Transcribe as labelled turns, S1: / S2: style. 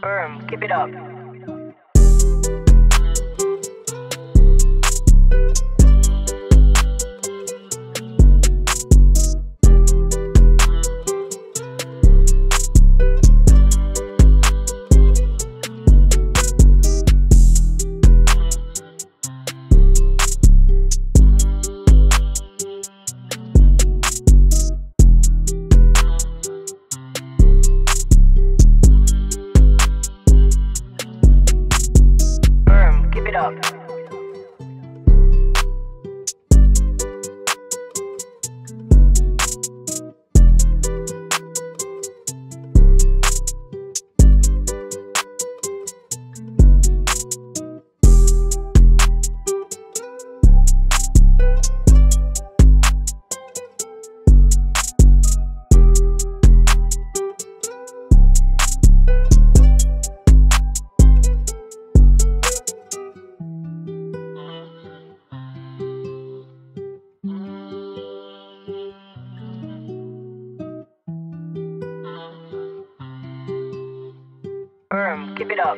S1: Firm, keep it up. up. Firm, keep it up.